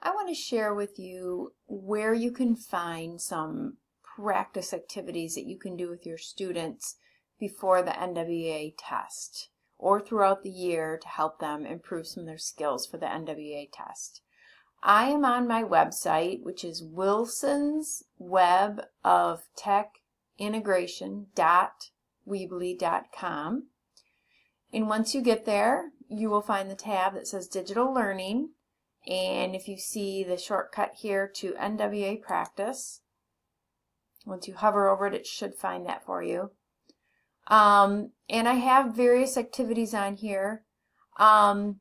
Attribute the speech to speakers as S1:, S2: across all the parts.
S1: I want to share with you where you can find some practice activities that you can do with your students before the NWEA test or throughout the year to help them improve some of their skills for the NWEA test. I am on my website, which is Wilson's Web of Tech Integration.weebly.com. And once you get there, you will find the tab that says Digital Learning. And if you see the shortcut here to NWEA Practice, once you hover over it, it should find that for you. Um, and I have various activities on here. Um,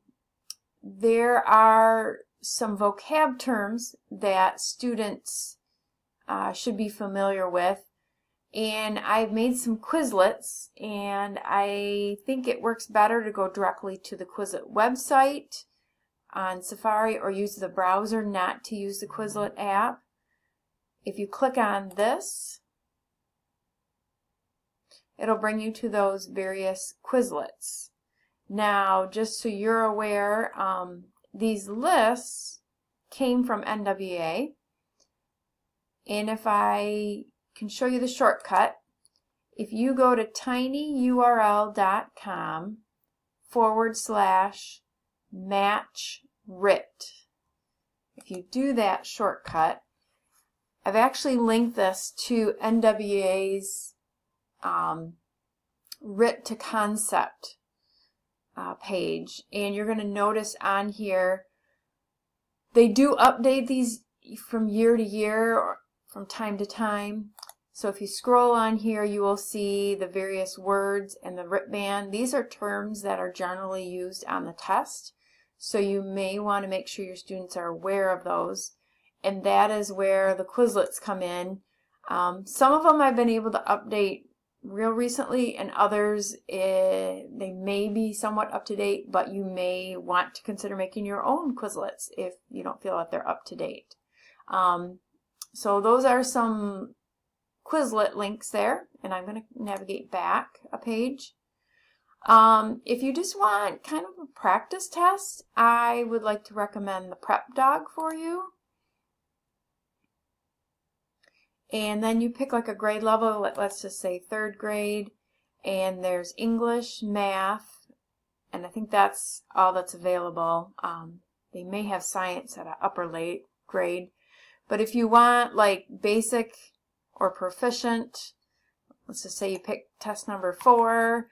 S1: there are some vocab terms that students uh, should be familiar with. And I've made some Quizlets, and I think it works better to go directly to the Quizlet website on Safari or use the browser, not to use the Quizlet app. If you click on this, it'll bring you to those various Quizlets. Now, just so you're aware, um, these lists came from NWEA. And if I can show you the shortcut, if you go to tinyurl.com forward slash match RIT, if you do that shortcut, I've actually linked this to NWEA's um, RIT to concept uh, page and you're going to notice on here they do update these from year to year or from time to time. So if you scroll on here you will see the various words and the RIT band. These are terms that are generally used on the test so you may want to make sure your students are aware of those and that is where the Quizlets come in um, some of them I've been able to update real recently and others eh, they may be somewhat up to date but you may want to consider making your own Quizlets if you don't feel that they're up to date. Um, so those are some Quizlet links there and I'm going to navigate back a page. Um, if you just want kind of practice test, I would like to recommend the Prep Dog for you. And then you pick like a grade level, let's just say third grade, and there's English, math, and I think that's all that's available. Um, they may have science at an upper late grade, but if you want like basic or proficient, let's just say you pick test number four,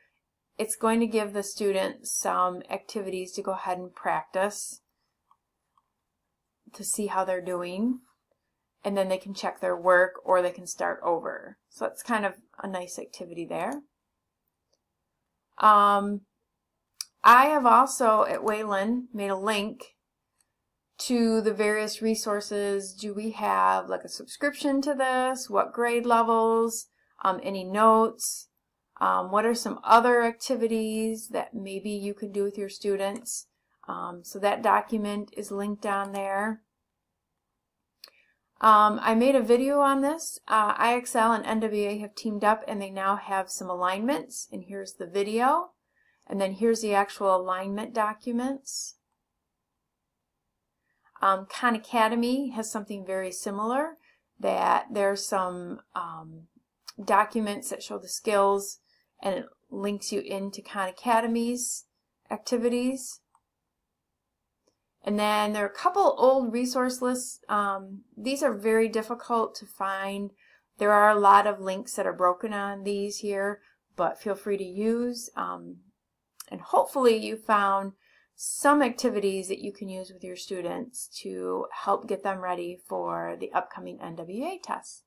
S1: it's going to give the student some activities to go ahead and practice to see how they're doing and then they can check their work or they can start over. So that's kind of a nice activity there. Um, I have also at Wayland made a link to the various resources. Do we have like a subscription to this? What grade levels? Um, any notes? Um, what are some other activities that maybe you can do with your students? Um, so that document is linked on there. Um, I made a video on this. Uh, IXL and NWEA have teamed up and they now have some alignments. And here's the video. And then here's the actual alignment documents. Um, Khan Academy has something very similar that there's some um, documents that show the skills and it links you into Khan Academy's activities. And then there are a couple old resource lists. Um, these are very difficult to find. There are a lot of links that are broken on these here, but feel free to use. Um, and hopefully you found some activities that you can use with your students to help get them ready for the upcoming NWEA tests.